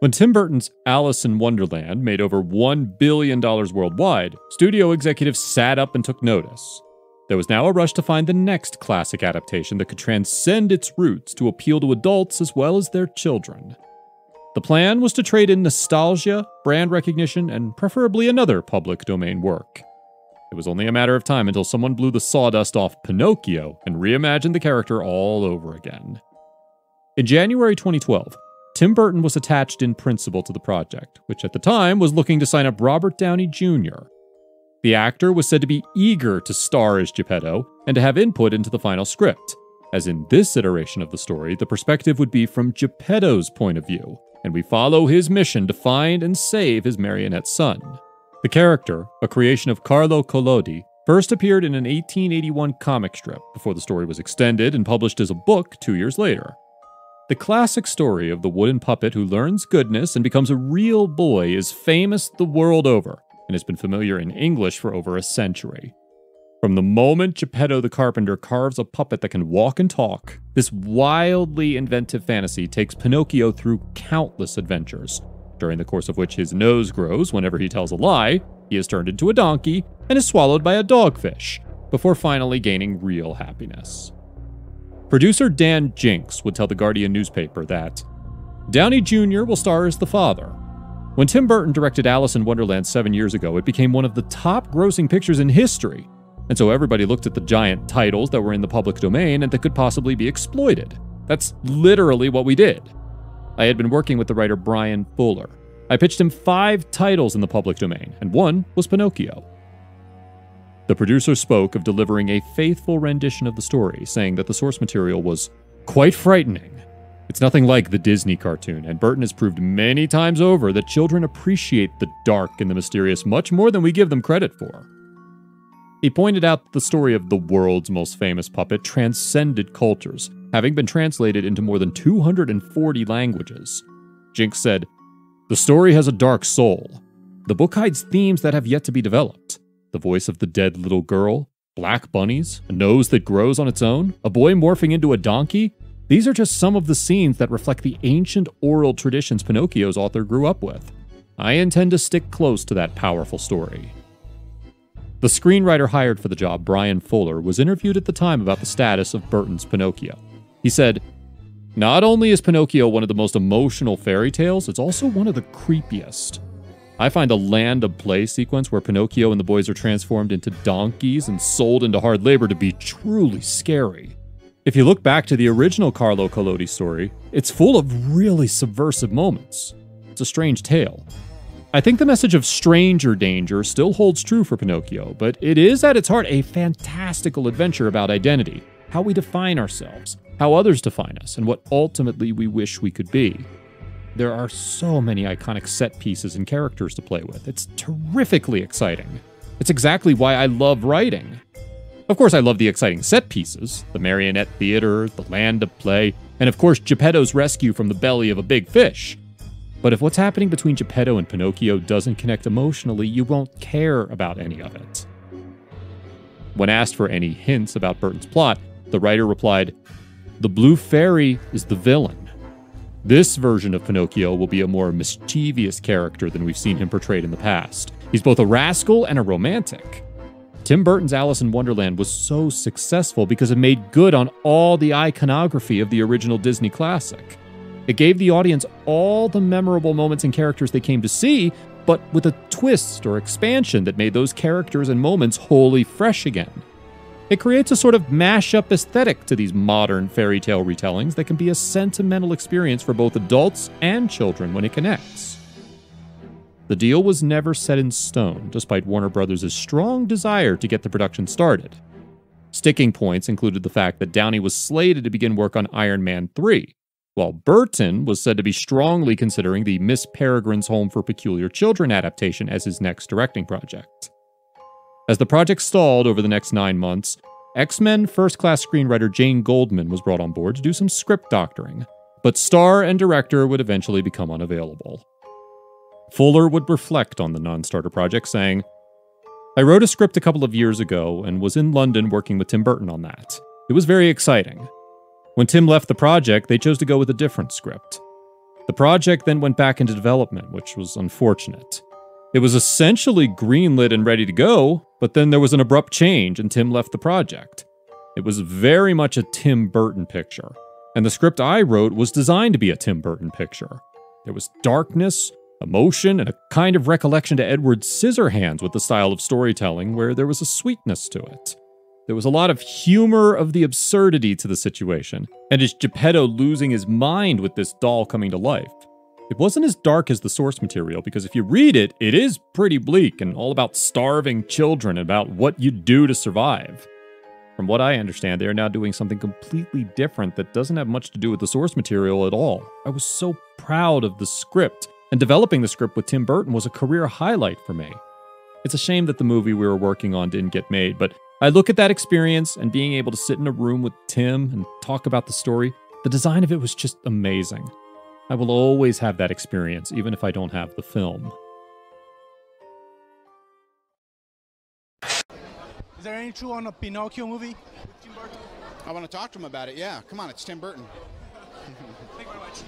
When Tim Burton's Alice in Wonderland made over $1 billion worldwide, studio executives sat up and took notice. There was now a rush to find the next classic adaptation that could transcend its roots to appeal to adults as well as their children. The plan was to trade in nostalgia, brand recognition, and preferably another public domain work. It was only a matter of time until someone blew the sawdust off Pinocchio and reimagined the character all over again. In January 2012, Tim Burton was attached in principle to the project, which at the time was looking to sign up Robert Downey Jr. The actor was said to be eager to star as Geppetto and to have input into the final script, as in this iteration of the story, the perspective would be from Geppetto's point of view, and we follow his mission to find and save his marionette son. The character, a creation of Carlo Collodi, first appeared in an 1881 comic strip before the story was extended and published as a book two years later. The classic story of the wooden puppet who learns goodness and becomes a real boy is famous the world over and has been familiar in English for over a century. From the moment Geppetto the carpenter carves a puppet that can walk and talk, this wildly inventive fantasy takes Pinocchio through countless adventures, during the course of which his nose grows whenever he tells a lie, he is turned into a donkey, and is swallowed by a dogfish, before finally gaining real happiness. Producer Dan Jinks would tell the Guardian newspaper that Downey Jr. will star as the father. When Tim Burton directed Alice in Wonderland seven years ago, it became one of the top grossing pictures in history, and so everybody looked at the giant titles that were in the public domain and that could possibly be exploited. That's literally what we did. I had been working with the writer Bryan Fuller. I pitched him five titles in the public domain, and one was Pinocchio. The producer spoke of delivering a faithful rendition of the story, saying that the source material was quite frightening. It's nothing like the Disney cartoon, and Burton has proved many times over that children appreciate the dark and the mysterious much more than we give them credit for. He pointed out that the story of the world's most famous puppet transcended cultures, having been translated into more than 240 languages. Jinks said, The story has a dark soul. The book hides themes that have yet to be developed. The voice of the dead little girl, black bunnies, a nose that grows on its own, a boy morphing into a donkey. These are just some of the scenes that reflect the ancient oral traditions Pinocchio's author grew up with. I intend to stick close to that powerful story. The screenwriter hired for the job, Bryan Fuller, was interviewed at the time about the status of Burton's Pinocchio. He said, Not only is Pinocchio one of the most emotional fairy tales, it's also one of the creepiest. I find the land of play sequence where Pinocchio and the boys are transformed into donkeys and sold into hard labor to be truly scary. If you look back to the original Carlo Collodi story, it's full of really subversive moments. It's a strange tale. I think the message of stranger danger still holds true for Pinocchio, but it is at its heart a fantastical adventure about identity, how we define ourselves, how others define us, and what ultimately we wish we could be. There are so many iconic set pieces and characters to play with. It's terrifically exciting. It's exactly why I love writing. Of course, I love the exciting set pieces the marionette theater, the land of play, and of course, Geppetto's rescue from the belly of a big fish. But if what's happening between Geppetto and Pinocchio doesn't connect emotionally, you won't care about any of it. When asked for any hints about Burton's plot, the writer replied, The Blue Fairy is the villain. This version of Pinocchio will be a more mischievous character than we've seen him portrayed in the past. He's both a rascal and a romantic. Tim Burton's Alice in Wonderland was so successful because it made good on all the iconography of the original Disney classic. It gave the audience all the memorable moments and characters they came to see, but with a twist or expansion that made those characters and moments wholly fresh again. It creates a sort of mashup aesthetic to these modern fairy tale retellings that can be a sentimental experience for both adults and children when it connects. The deal was never set in stone, despite Warner Brothers' strong desire to get the production started. Sticking points included the fact that Downey was slated to begin work on Iron Man 3, while Burton was said to be strongly considering the Miss Peregrine's Home for Peculiar Children adaptation as his next directing project. As the project stalled over the next nine months, X Men first class screenwriter Jane Goldman was brought on board to do some script doctoring, but star and director would eventually become unavailable. Fuller would reflect on the non starter project, saying, I wrote a script a couple of years ago and was in London working with Tim Burton on that. It was very exciting. When Tim left the project, they chose to go with a different script. The project then went back into development, which was unfortunate. It was essentially greenlit and ready to go, but then there was an abrupt change and Tim left the project. It was very much a Tim Burton picture, and the script I wrote was designed to be a Tim Burton picture. There was darkness, emotion, and a kind of recollection to Edward Scissorhands with the style of storytelling where there was a sweetness to it. There was a lot of humor of the absurdity to the situation, and is Geppetto losing his mind with this doll coming to life. It wasn't as dark as the source material because if you read it, it is pretty bleak and all about starving children and about what you'd do to survive. From what I understand, they are now doing something completely different that doesn't have much to do with the source material at all. I was so proud of the script, and developing the script with Tim Burton was a career highlight for me. It's a shame that the movie we were working on didn't get made, but I look at that experience and being able to sit in a room with Tim and talk about the story, the design of it was just amazing. I will always have that experience, even if I don't have the film. Is there any true on a Pinocchio movie? I want to talk to him about it. Yeah, come on, it's Tim Burton. Thank you very much.